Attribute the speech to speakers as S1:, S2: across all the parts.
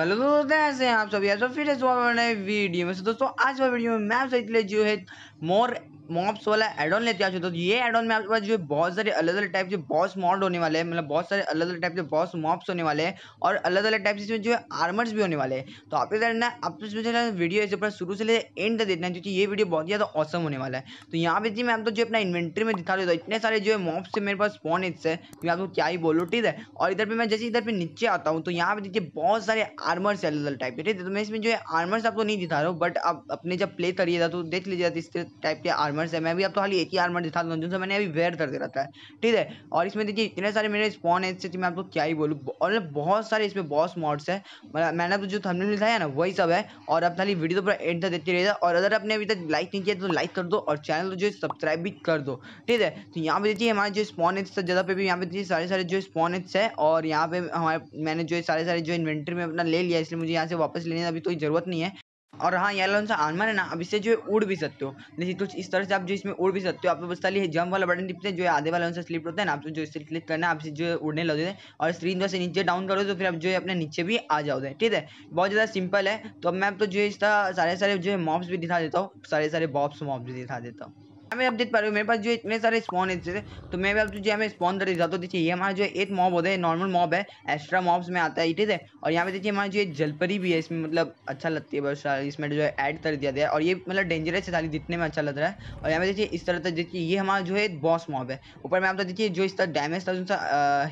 S1: Hello दोस्तों ऐसे हैं आप सभी? ऐसा फिर इस नए वीडियो में। दोस्तों, आज वाला वीडियो में मैं आपसे जो है मोर मॉब्स वाला एडॉन लेते आ तो ये एडॉन में आपके पास जो है, बहुत सारे अलग अलग टाइप के बॉस मॉड होने वाले हैं। मतलब बहुत सारे अलग अलग टाइप के बॉस मॉब्स होने वाले हैं और अलग अलग टाइप से जो है आर्मर्स भी होने वाले हैं। तो आप इधर ना, आप इसमें वीडियो इसे पर शुरू से ले एंड तक देखना है, क्योंकि ये वीडियो बहुत ही ज़्यादा औसम होने वाला है। तो यहाँ पे जी मैं आपको जो अपना इन्वेंट्री में दिखा देता हूँ इतने सारे जो है मॉब्स से मेरे पास फ़ोन इससे। मैं आपको क्या ही बोलूँ, ठीक है? और इधर पर मैं जैसे इधर पर नीचे आता हूँ तो यहाँ पे देखिए बहुत सारे आर्मर्स अलग अलग टाइप के, ठीक है? तो मैं इसमें जो है आर्मर्स आपको नहीं दिखा रहा हूँ बट आप अपने जब प्ले करिएगा तो देख लीजिएगा इस टाइप के आर्मर्स है। मैं भी आप तो खाली एक ही आर्मर दिखा दूँ जो मैंने अभी वेयर कर दे रखा है, ठीक है? और इसमें देखिए, इतने सारे मेरे स्पॉन है इससे मैं आपको क्या ही बोलूँ और बहुत सारे इसमें बॉस मॉड्स है। मैंने तो जो थंबनेल दिखाया ना, वही सब है, और अब खाली वीडियो पूरा एंड तक देखते रहेगा और अगर आपने अभी तक लाइक नहीं किया तो लाइक कर दो, और चैनल जो सब्सक्राइब भी कर दो, ठीक है? तो यहाँ पे देखिए, हमारे जो स्पॉन है जगह पे भी यहाँ पे देखिए, सारे सारे जो स्पॉन है, और यहाँ पे हमारे, मैंने जो है सारे सारे जो इन्वेंट्री में अपना ले लिया, इसलिए मुझे यहाँ से वापस लेने अभी कोई ज़रूरत नहीं है। और हाँ ये वाला सा आर्मर है ना, अब इससे जो है उड़ भी सकते हो। जैसे कुछ इस तरह से आप जो इसमें उड़ भी सकते हो, आप बस खाली जंप वाला बटन टिपते हैं, जो है आधे वाला उनसे स्लिप होता है ना, आप जो इससे क्लिक करना है आपसे जो है उड़ने लगे हैं। और स्क्रीन से नीचे डाउन करो तो फिर आप जो है अपने नीचे भी आ जाओगे, ठीक है? बहुत ज़्यादा सिंपल है। तो मैं अब तो जो है इसका सारे सारे जो है मॉब्स भी दिखा देता हूँ, सारे सारे बॉब्स मॉब्स भी दिखा देता हूँ। मैं अब देख पा रही। हूँ मेरे पास जो इतने सारे स्पॉन है तो मैं भी अब जो हमें स्पॉन कर जाता हूँ। देखिए, ये हमारा जो एक मॉब होता है नॉर्मल मॉब है एक्स्ट्रा मॉब्स में आता है, ठीक है? और यहाँ पे देखिए, हमारा जो एक जलपरी भी है, इसमें मतलब अच्छा लगती है, बस, इसमें जो है ऐड कर दिया गया और ये मतलब डेंजरस है सारी दिखने में अच्छा लग रहा है। और यहाँ पे देखिए, इस तरह तक देखिए, ये हमारा जो है बॉस मॉब है। ऊपर में आप देखिए, जो इस तरह डैमेज था, जो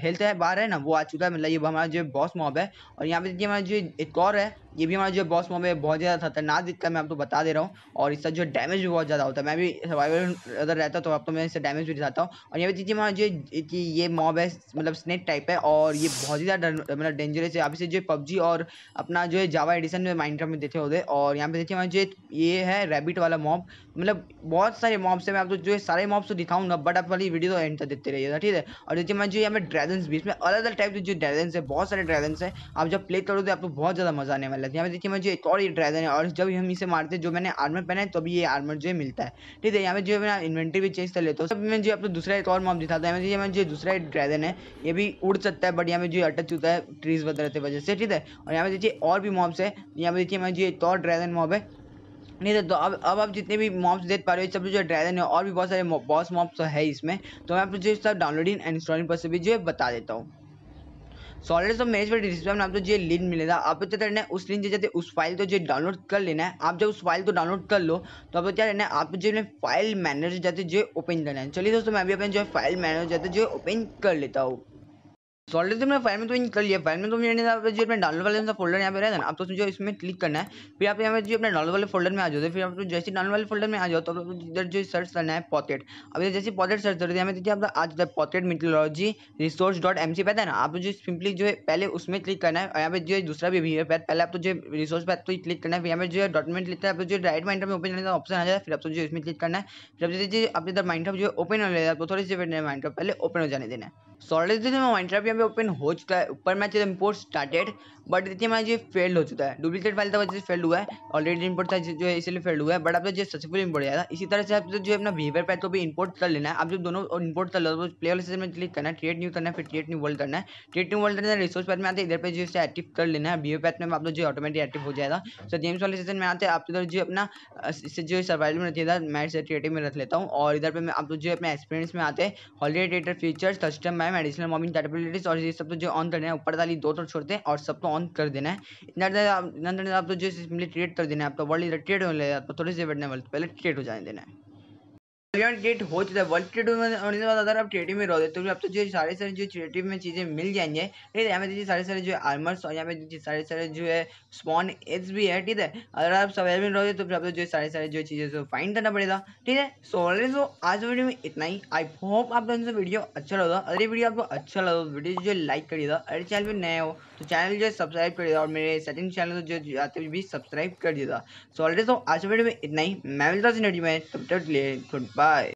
S1: हेल्थ है, बाहर है ना, वो आ चुका है। मतलब ये हमारा जो बॉस मॉब है। और यहाँ पे देखिए, हमारा जो एक और है ये भी हमारा जो बॉस मॉब है बहुत ज़्यादा खतरनाक दिखता है, मैं आपको तो बता दे रहा हूँ। और इसका जो डैमेज भी बहुत ज़्यादा होता है। मैं भी सर्वाइवल अगर रहता तो अब तो मैं इससे डैमेज भी दिखाता हूँ। और पे देखिए हमारा जो ये मॉब है मतलब स्नेक टाइप है, और ये बहुत ही ज़्यादा मतलब डेंजरस है। आप इसे जो पबजी और अपना जो है जावा एडिशन में माइंड में देखे होते और यहाँ पे देखिए हमारा जो ये है रेबिट वाला मॉब मतलब बहुत सारे मॉब्स है। मैं आपको जो सारे मॉब्स तो दिखाऊँगा बट आप वाली वीडियो तो एंड तक देते रहिएगा, ठीक है? और देखिए मैं जो यहाँ पे ड्रैगन्स भी इसमें अलग अलग टाइप के जो ड्रैगन्स है, बहुत सारे ड्रैगन्स है। आप जब प्ले करोगे, आपको बहुत ज़्यादा मज़ा आने वाला है। यहाँ पे देखिए मैं जो एक और ये ड्रैगन है, और जब हम इसे मारते हैं, जो मैंने आर्मर पहना है तो अभी ये आर्मर जो है मिलता है। ठीक है, यहाँ पे जो मैं इन्वेंट्री भी चेंज कर लेता हूँ। सब मैं जो आपको दूसरा एक और मॉब दिखाता है। मैं जो दूसरा ड्रैगन है, ये भी उड़ सकता है बट यहाँ पे जो अटच होता है ट्रीज वगैरह की वजह से, ठीक है? और यहाँ पे देखिए और भी मॉब्स है। यहाँ पे देखिए मैं जो एक और ड्रैगन मॉब है। नहीं तो अब अब आप जितने भी मॉब्स देख पा रहे हो सब जो ड्रैगन है, और भी बहुत सारे बॉस मॉब्स है इसमें। तो मैं आपको जो सब डाउनलोडिंग एंड इंस्टॉलिंग पर से भी जो है बता देता हूँ। सॉलिड तो मेरे पर डिस्क्रिप्शन में आपको जो लिंक मिलेगा। आपको क्या करना है उस लिंक जाते उस फ़ाइल को जो डाउनलोड कर लेना है। आप जब उस फ़ाइल को डाउनलोड कर लो तो आपको क्या करना है? आप जो फ़ाइल मैनेजर जाते जो ओपन करना है। चलिए दोस्तों, मैं भी अपने जो फ़ाइल मैनेजर जाते जो ओपन कर लेता हूँ। ऑलरेडी तो मैं फ़ाइल में तो कर लिया। फ़ाइल में तो मैंने जो अपने डाउनलोड वाले फोल्डर यहाँ पे रहता है ना। आप तो जो इसमें क्लिक करना है। फिर आप यहाँ पे जो अपने डाउनलोड वाले फोल्डर में आ जाते फिर आप तो जैसे डाउनलोड वाले फोल्डर में आ जाओ तो इधर जो सर्च करना है पॉकेट अब जैसे पॉकेट सर्च करते हैं देखिए आप आज pocket mythology resource dot M C है ना। आप जो सिंपली जो है, पहले उसमें क्लिक करना है। यहाँ पे जो दूसरा भी है। पहले आप तो जो रिसोर्स पे तो क्लिक करना है। फिर यहाँ पे जो है डॉक्यूमेंट क्लिक है आप जो राइट माइंड में ओपन करने का ऑप्शन आ जाए फिर आप तो जो इसमें क्लिक करना है। फिर आप जैसे आप इधर माइंड जो ओपन हो जाएगा तो थोड़ी सी माइंड पहले ओपन हो जाने देना है। सॉलिड जो माइंड पे ओपन हो चुका है। ऊपर मैं चलो इम्पोर्ट स्टार्टेड बट देखिए मैं ये फेल्ड हो चुका है। डुप्लीकेट फ़ाइल था, वजह से फेल्ड हुआ है। ऑलरेडी इम्पोर्ट था, जो है, इसलिए फेल्ड हुआ है। बट आपको जो सक्सेसफुल इम्पोर्ट जाएगा इसी तरह से आप जो अपना बिहेवियर पैथ को भी इम्पोर्ट कर लेना है। आप जो दोनों इम्पोर्ट कर लो तो प्ले वाले में क्लिक करना है क्रिएट न्यू करना है, फिर क्रिएट न्यू वर्ल्ड करना है। क्रिएट न्यू वर्ल्ड करना है रिसोर्स पैथ में आते इधर पर जो है एक्टिव कर लेना है। बिहेवियर पैथ में आप जो ऑटोमेटिक एक्टिव हो जाएगा। सो गेम्स वाले सेशन में आते आप इधर जो अपना इससे जो सर्वाइवल में रखिएगा मैट से क्रिएटिव में रख लेता हूँ। और इधर पर मैं, आप जो अपने एक्सपीरियंस में आते हैं हॉलीडे डेटर फीचर्स कस्टम मैम एडिशनल मॉमिंग कैपेबिलिटीज और ये सब तो जो ऑन कर देना है, ऊपर वाली दो तो छोड़ते हैं और सब तो ऑन कर देना है। इतना आप तो जो सिंपली ट्रेड कर देना है आपका वर्ल्ड ट्रेड होने लगा तो थोड़ी सी बैठने वाले पहले ट्रेड हो जाने देना है। ट्रेड हो चुका है। वर्ल्ड ट्रेड होने के बाद अगर आप ट्रेडिंग में रहोगे तो आप तो जो सारे सारे जो ट्रेडिंग में चीज़ें मिल जाएँगे, ठीक है, यहाँ पे सारे सारे जो आर्मर्स और यहाँ पे सारे सारे जो है स्पॉन एड्स भी है, ठीक है। अगर आप सर्वाइवल में रहोगे तो फिर आपको जो सारे सारे जो चीज़ें जो फाइंड करना पड़ेगा, ठीक है। सो ऑलरेडी सो आज वीडियो में इतना ही। आई होप आप लोगों से वीडियो अच्छा लगा अगर वीडियो आपको अच्छा लगा तो वीडियो जो लाइक करिएगा अरे चैनल पर नए हो तो चैनल जो सब्सक्राइब करिएगा और मेरे सेकंड चैनल जो आते भी सब्सक्राइब कर दिएगा सो ऑलरेडी तो आज वीडियो में इतना ही। मैं मिलता हूँ में। तब तक लिए गुड बाय Bye.